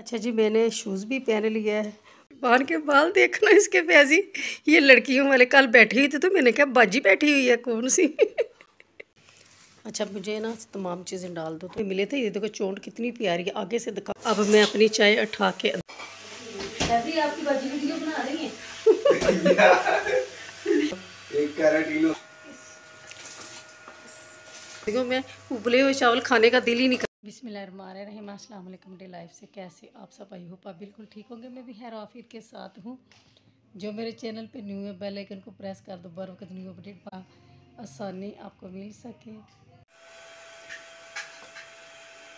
अच्छा जी मैंने शूज़ भी पहन लिया है। बान के बाल देखना इसके फैजी ये लड़कियों वाले कल बैठी हुई थी तो मैंने कहा बाजी बैठी हुई है कौन सी? अच्छा मुझे ना तमाम चीज़ें डाल दो तो मिले थे ये देखो चोट कितनी प्यारी है आगे से दिखा। अब मैं अपनी चाय उठा के आपकी बाजी वीडियो बना रही है? एक देखो मैं उबले हुए चावल खाने का दिल ही नहीं कर बिसमीम अल्लाम डे लाइफ से कैसे आप सब आई होप आप बिल्कुल ठीक होंगे। मैं भी हैर आफिर के साथ हूँ। जो मेरे चैनल पे न्यू है, बेल आइकन को प्रेस कर दो, बर वक्त न्यू अपडेट पा आसानी आपको मिल सके।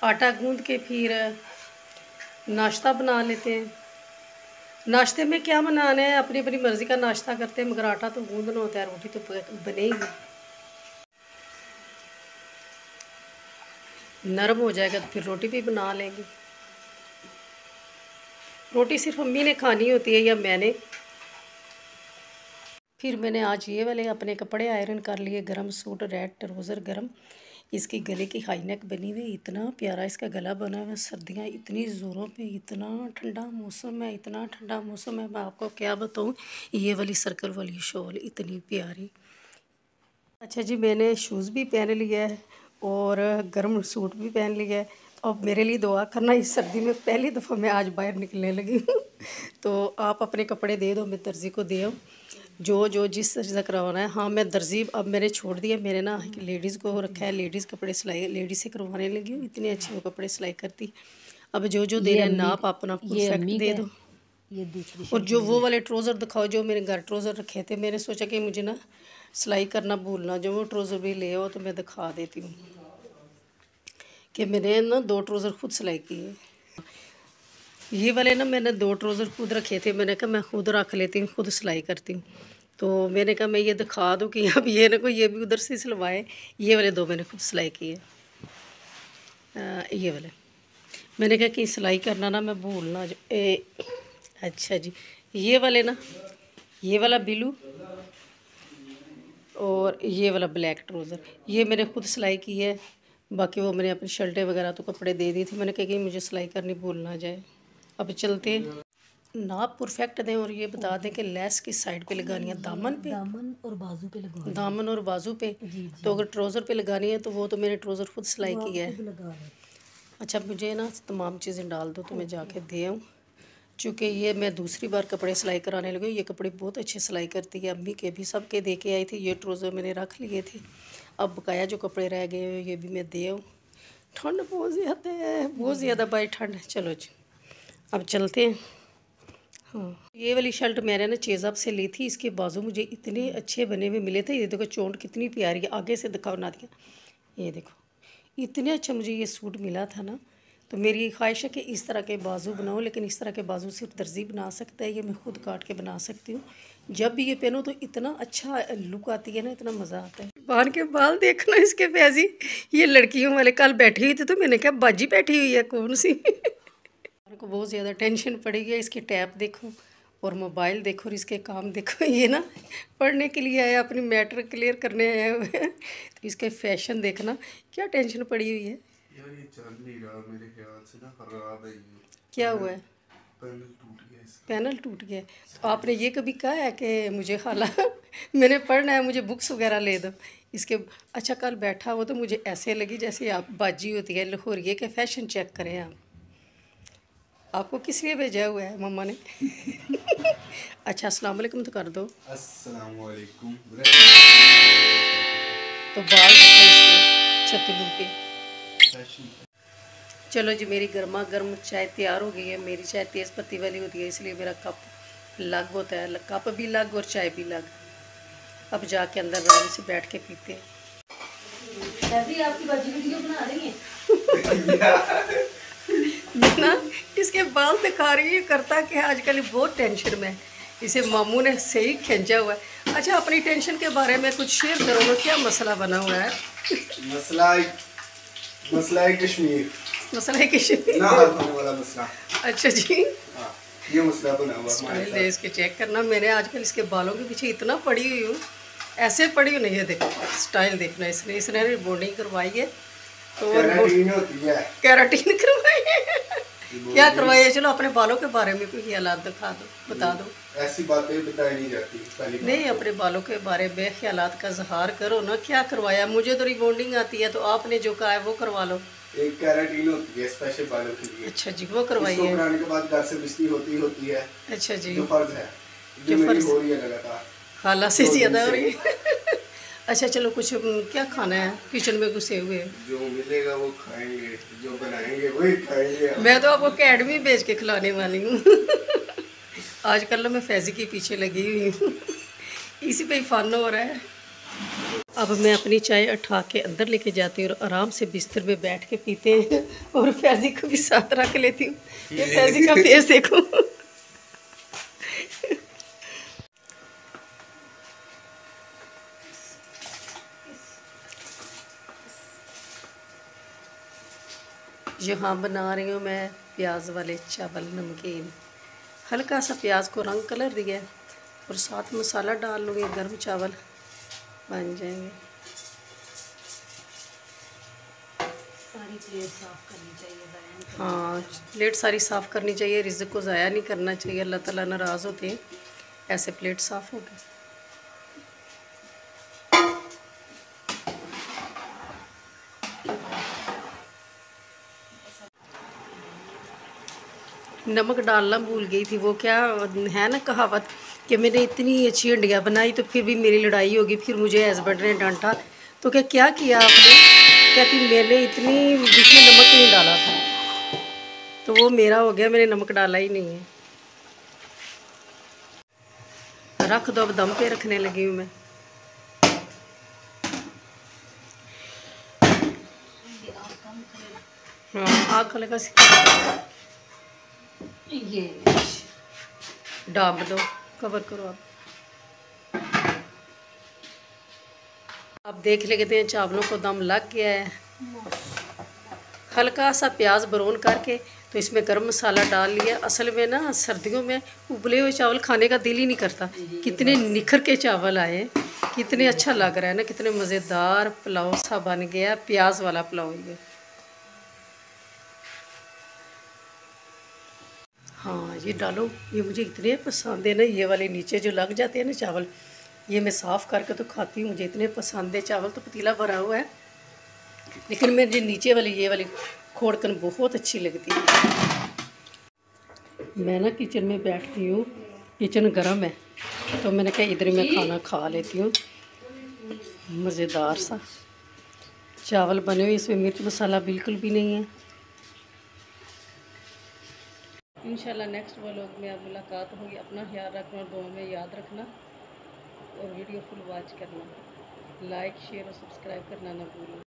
आटा गूंद के फिर नाश्ता बना लेते हैं। नाश्ते में क्या बनाना है? अपनी अपनी मर्ज़ी का नाश्ता करते हैं, मगर आटा तो गूंदना होता है, रोटी तो बनेगी। नरम हो जाएगा तो फिर रोटी भी बना लेंगे। रोटी सिर्फ़ मम्मी ने खानी होती है या मैंने? फिर मैंने आज ये वाले अपने कपड़े आयरन कर लिए, गरम सूट रेड ट्रोज़र गरम। इसकी गले की हाई नेक बनी हुई, इतना प्यारा इसका गला बना हुआ, सर्दियाँ इतनी ज़ोरों पे, इतना ठंडा मौसम है, इतना ठंडा मौसम है। मैं आपको क्या बताऊँ, ये वाली सर्कल वाली शॉल इतनी प्यारी। अच्छा जी, मैंने शूज़ भी पहन लिया है। और गर्म सूट भी पहन लिया है। अब मेरे लिए दुआ करना इस सर्दी में पहली दफ़ा मैं आज बाहर निकलने लगी हूँ। तो आप अपने कपड़े दे दो मैं दर्जी को दे जो जो जिस तरह करवाना है। हाँ मैं दर्जी अब मैंने छोड़ दिया। मेरे ना लेडीज़ को रखा है। लेडीज़ कपड़े सिलाई लेडीज़ से करवाने लगी हूँ। इतने अच्छे वो कपड़े सिलाई करती। अब जो जो दे रहे हैं नाप अपना परफेक्ट दे दो। ये दूसरी और जो वो वाले ट्रोज़र दिखाओ जो मेरे घर ट्रोज़र रखे थे मैंने सोचा कि मुझे ना सिलाई करना भूलना जो वो ट्रोज़र भी ले आओ तो मैं दिखा देती हूँ कि मैंने ना दो ट्रोज़र खुद सिलाई किए ये वाले ना मैंने दो ट्रोज़र खुद रखे थे मैंने कहा मैं खुद रख लेती हूँ खुद सिलाई करती हूँ। तो मैंने कहा मैं ये दिखा दूँ कि अब ये ना कोई ये भी उधर से सिलवाए ये वाले दो मैंने खुद सिलाई किए ये वाले। मैंने कहा कि सिलाई करना ना मैं भूलना ए अच्छा जी ये वाले ना ये वाला बिलू और ये वाला ब्लैक ट्रोज़र ये मैंने खुद सिलाई की है बाकी वो मैंने अपनी शर्टें वगैरह तो कपड़े दे दी थी मैंने कहा कि मुझे सिलाई करनी भूल ना जाए। अब चलते नाप परफेक्ट दें और ये बता दें कि लेस की साइड पे लगानी है दामन पे? दामन और बाजू पे लगानी दामन और बाजू पे? तो अगर ट्रोज़र पे लगानी है तो वो तो मैंने ट्रोज़र खुद सिलाई की है। अच्छा मुझे ना तमाम चीज़ें डाल दो तो मैं जाके दे आऊँ। चूँकि ये मैं दूसरी बार कपड़े सिलाई कराने लगी ये कपड़े बहुत अच्छे सिलाई करती है अम्मी के भी सब के दे के आई थी, ये ट्रोज़र मैंने रख लिए थे। अब बकाया जो कपड़े रह गए ये भी मैं दे ठंड बहुत ज़्यादा है, बहुत ज़्यादा भाई ठंड। चलो जी, अब चलते हैं। हाँ ये वाली शर्ट मैंने ना चेज़अप से ली थी, इसके बाजू मुझे इतने अच्छे बने हुए मिले थे, ये देखो चोट कितनी प्यारी है, आगे से दिखाओ ना दिया ये देखो, इतने अच्छा मुझे ये सूट मिला था ना तो मेरी ख्वाहिश है कि इस तरह के बाजू बनाओ, लेकिन इस तरह के बाजू सिर्फ़ दर्जी बना सकता है, ये मैं खुद काट के बना सकती हूँ। जब भी ये पहनो तो इतना अच्छा लुक आती है ना, इतना मज़ा आता है। बाहर के बाल देखना इसके फैजी, ये लड़कियों वाले कल बैठी हुई थी तो मैंने कहा, बाजी बैठी हुई है, कौन सी? को बहुत ज़्यादा टेंशन पड़ी है, इसके टैप देखो और मोबाइल देखो और इसके काम देखो, ये ना पढ़ने के लिए आया, अपनी मैटर क्लियर करने आया हुए हैं। तो इसके फ़ैशन देखना, क्या टेंशन पड़ी हुई है? यार ये चल नहीं रहा मेरे ख्याल से ना खराब है ये। क्या हुआ? है पैनल टूट गया पैनल टूट गया। तो आपने ये कभी कहा है कि मुझे खाला मैंने पढ़ना है मुझे बुक्स वगैरह ले दो। इसके अच्छा कल बैठा वो तो मुझे ऐसे लगी जैसे आप बाजी होती है लाहौरिए के फ़ैशन चेक करें आप। आपको किस लिए भेजा हुआ है मम्मा ने? अच्छा अस्सलाम वालेकुम तो कर दो। अस्सलाम वालेकुम। तो बाल छतलू के चलो जी मेरी गर्मा गर्म चाय तैयार हो गई है। मेरी चाय तेज़ पत्ती वाली होती है इसलिए मेरा कप लग होता है। कप भी लग और चाय भी लग। अब जाके अंदर आराम से बैठ के पीते हैं। आपकी वीडियो बना रही है ना इसके बाल दिखा रही है करता कि आजकल बहुत टेंशन में इसे मामू ने सही खींचा हुआ है। अच्छा अपनी टेंशन के बारे में कुछ शेयर करो क्या मसला बना हुआ है? मसला मसला है कश्मीर। मसला है कश्मीर? ना हल होने वाला मसला। अच्छा जी। हाँ, ये मसला बना हुआ स्टाइल है इसके चेक करना। मैंने आजकल इसके बालों के पीछे इतना पड़ी हुई हूँ। ऐसे पड़ी हुई नहीं है देखो स्टाइल देखना। इसने इसने रिबॉन्डिंग करवाई है। तो कैराटीन होती है। कैराटीन करवाई क्या करवाइए चलो अपने बालों के बारे में कोई ख्याल दिखा दो बता दो। ऐसी बातें बताई नहीं जाती पहली बात। नहीं अपने बालों के बारे में ख्याल का इजहार करो ना क्या करवाया? मुझे तो रिबॉन्डिंग आती है तो आपने जो कहा है वो करवा लो। एक कैराटीन होती है स्पेशल बालों के लिए। अच्छा जी वो इसको करवाइए बनाने के बाद घर से बिजली होती होती है। अच्छा जी। जो फ़र्ज़ है। जो मेरी फर्ज- हो रही है लगातार। खाला से ज़्यादा हो रही है। अच्छा चलो कुछ क्या खाना है? किचन में घुसे हुए। जो मिलेगा वो खाएँगे जो बनाएँगे वही खाएँगे मैं तो आपको अकेडमी बेच के खिलाने वाली हूँ। आजकल ना मैं फैजी के पीछे लगी हुई हूँ। इसी पे ही फन हो रहा है। अब मैं अपनी चाय उठा के अंदर लेके जाती हूँ और आराम से बिस्तर में बैठ के पीते हैं। और फैजी को भी साथ रख लेती हूँ। फैजी का फेस देखो। यहाँ बना रही हूँ मैं प्याज वाले चावल नमकीन। हल्का सा प्याज को रंग कलर दिया है और साथ मसाला डाल लूँगी गर्म चावल। बन जाएँगे। सारी प्लेट साफ़ करनी चाहिए। हाँ प्लेट सारी साफ़ करनी चाहिए रिज्क को ज़ाया नहीं करना चाहिए। अल्लाह ताला नाराज़ होते हैं ऐसे प्लेट साफ़ हो गए। नमक डालना भूल गई थी, वो क्या है ना कहावत कि मैंने इतनी अच्छी हंडियाँ बनाई तो फिर भी मेरी लड़ाई होगी फिर मुझे हस्बैंड ने डांटा। तो क्या क्या किया आपने? कहती, मैंने इतनी जिसमें नमक नहीं डाला था। तो वो मेरा हो गया, मैंने नमक डाला ही नहीं है। रख दो, अब दम पे रखने लगी हूँ मैं। हाँ आग का लगा ये डाब दो कवर करो आप। आप देख लेते हैं चावलों को दम लग गया है। हल्का सा प्याज ब्राउन करके तो इसमें गर्म मसाला डाल लिया। असल में ना, सर्दियों में उबले हुए चावल खाने का दिल ही नहीं करता। कितने निखर के चावल आए कितने अच्छा लग रहा है ना, कितने मज़ेदार पुलाव सा बन गया, प्याज वाला पुलाव ये। हाँ ये डालो, ये मुझे इतने पसंद है ना, ये वाले नीचे जो लग जाते हैं ना चावल, ये मैं साफ़ करके तो खाती हूँ, मुझे इतने पसंद है, चावल तो पतीला भरा हुआ है। लेकिन मेरे नीचे वाली, ये वाली खोड़कन बहुत अच्छी लगती है। मैं ना किचन में बैठती हूँ, किचन गर्म है तो मैंने कहा इधर मैं खाना खा लेती हूँ। मज़ेदार सा। चावल बने हुए इसमें मिर्च मसाला बिल्कुल भी नहीं है। इंशाल्लाह नेक्स्ट व्लॉग में अब मुलाकात होगी। अपना ख्याल रखना और दुआ में याद रखना और वीडियो फुल वॉच करना। लाइक शेयर और सब्सक्राइब करना ना भूलना